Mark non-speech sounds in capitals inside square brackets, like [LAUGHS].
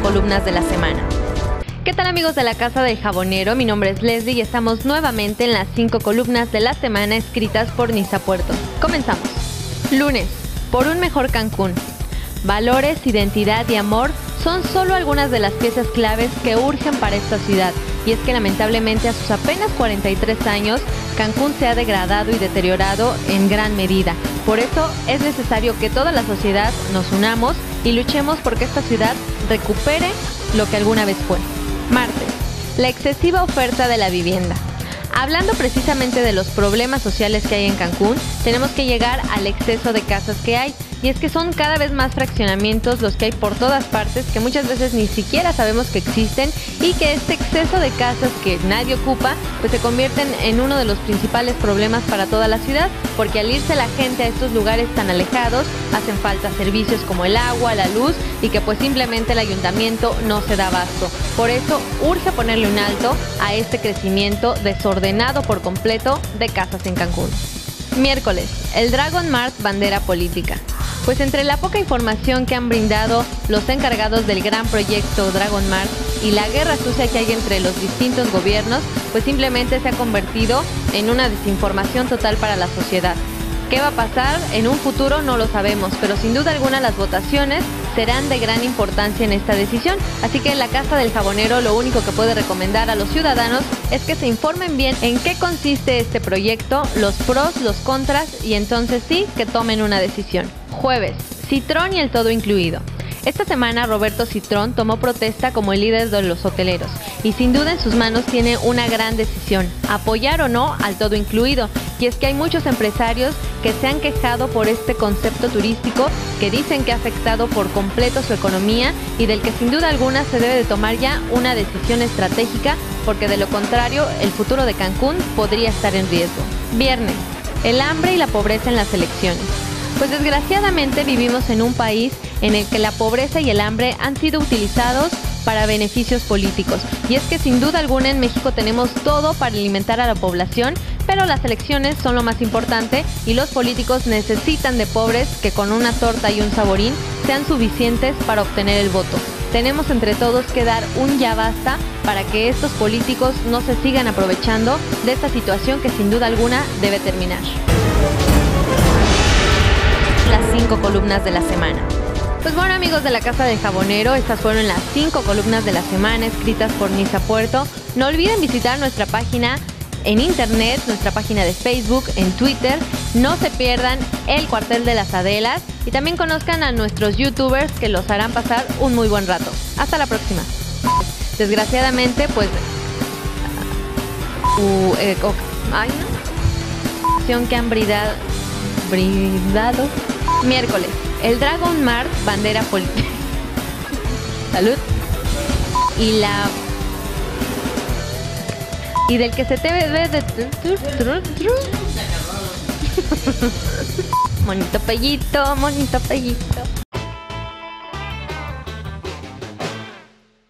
columnas de la semana. ¿Qué tal amigos de la Casa del Jabonero? Mi nombre es Leslie y estamos nuevamente en las cinco columnas de la semana escritas por Nisa Puerto. Comenzamos. Lunes, por un mejor Cancún. Valores, identidad y amor son solo algunas de las piezas claves que urgen para esta ciudad. Y es que lamentablemente a sus apenas 43 años, Cancún se ha degradado y deteriorado en gran medida. Por eso es necesario que toda la sociedad nos unamos y luchemos porque esta ciudad recupere lo que alguna vez fue. Martes, la excesiva oferta de la vivienda. Hablando precisamente de los problemas sociales que hay en Cancún, tenemos que llegar al exceso de casas que hay. Y es que son cada vez más fraccionamientos los que hay por todas partes que muchas veces ni siquiera sabemos que existen y que este exceso de casas que nadie ocupa pues se convierten en uno de los principales problemas para toda la ciudad porque al irse la gente a estos lugares tan alejados hacen falta servicios como el agua, la luz y que pues simplemente el ayuntamiento no se da abasto. Por eso urge ponerle un alto a este crecimiento desordenado por completo de casas en Cancún. Miércoles, el Dragon Mart bandera política. Pues entre la poca información que han brindado los encargados del gran proyecto Dragon Mart y la guerra sucia que hay entre los distintos gobiernos, pues simplemente se ha convertido en una desinformación total para la sociedad. ¿Qué va a pasar en un futuro? No lo sabemos, pero sin duda alguna las votaciones serán de gran importancia en esta decisión. Así que en la Casa del Jabonero lo único que puede recomendar a los ciudadanos es que se informen bien en qué consiste este proyecto, los pros, los contras y entonces sí que tomen una decisión. Jueves, Citrón y el todo incluido. Esta semana Roberto Citrón tomó protesta como el líder de los hoteleros y sin duda en sus manos tiene una gran decisión, apoyar o no al todo incluido. Y es que hay muchos empresarios que se han quejado por este concepto turístico que dicen que ha afectado por completo su economía y del que sin duda alguna se debe de tomar ya una decisión estratégica porque de lo contrario el futuro de Cancún podría estar en riesgo. Viernes, el hambre y la pobreza en las elecciones. Pues desgraciadamente vivimos en un país en el que la pobreza y el hambre han sido utilizados para beneficios políticos. Y es que sin duda alguna en México tenemos todo para alimentar a la población, pero las elecciones son lo más importante y los políticos necesitan de pobres que con una torta y un saborín sean suficientes para obtener el voto. Tenemos entre todos que dar un ya basta para que estos políticos no se sigan aprovechando de esta situación que sin duda alguna debe terminar las cinco columnas de la semana. Pues bueno amigos de la Casa del Jabonero, estas fueron las cinco columnas de la semana escritas por Nisa Puerto. No olviden visitar nuestra página en internet, nuestra página de Facebook, en Twitter. No se pierdan el cuartel de las Adelas y también conozcan a nuestros youtubers que los harán pasar un muy buen rato. Hasta la próxima. Desgraciadamente, pues... Uh, eh, ay, no. que han brindado, brindado Miércoles, el Dragon Mart bandera política. [LAUGHS] Salud. Y la y del que se te ve de monito [LAUGHS] pellito, monito pellito.